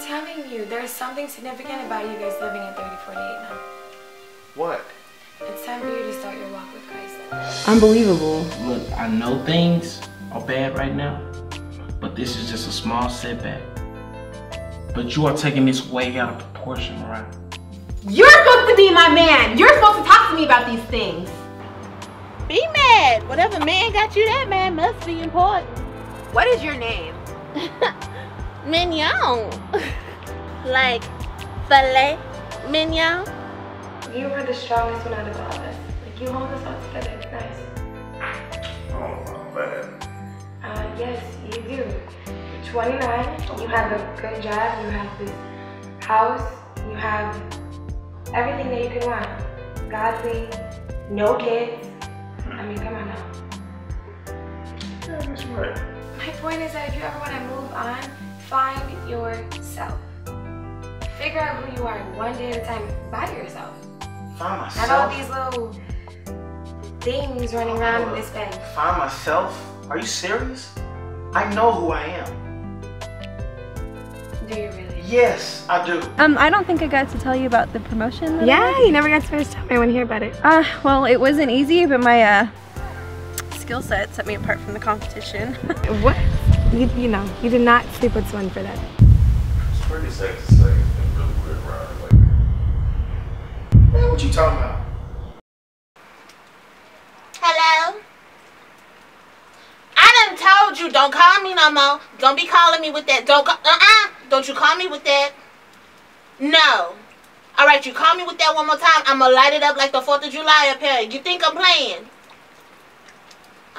I'm telling you, there's something significant about you guys living in 3048 now. What? It's time for you to start your walk with Christ. Unbelievable. Look, I know things are bad right now, but this is just a small setback. But you are taking this way out of proportion, right? You're supposed to be my man. You're supposed to talk to me about these things. Be mad. Whatever man got you that man must be important. What is your name? Mignon. like filet mignon. You were the strongest one out of all of us. Like, you hold us all together. It's nice. Oh, man. Uh, yes, you do. You're 29, you have a good job, you have this house, you have everything that you can want. Godly, no kids. I mean, come on now. Yeah, that's right. My point is that if you ever want to move on, find yourself. Figure out who you are one day at a time by yourself. Find myself. Not all these little things running around in this bed. Find myself? Are you serious? I know who I am. Do you really? Yes, I do. Um, I don't think I got to tell you about the promotion. that Yeah, had. you never got to finish telling me. I want to hear about it. Uh, well, it wasn't easy, but my uh, skill set set me apart from the competition. What? You, you know, you did not sleep with someone for that. It's pretty safe to say it's been really weird around here lately. Man, what you talking about? Hello? I done told you, don't call me no more. Don't be calling me with that. Don't ca- uh-uh. Don't you call me with that. No. All right, you call me with that one more time. I'm going to light it up like the 4th of July up here. You think I'm playing?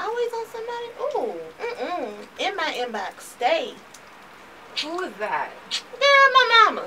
Always on somebody. Ooh. Mm-mm. In my inbox. Stay. Who is that? Girl, my mama.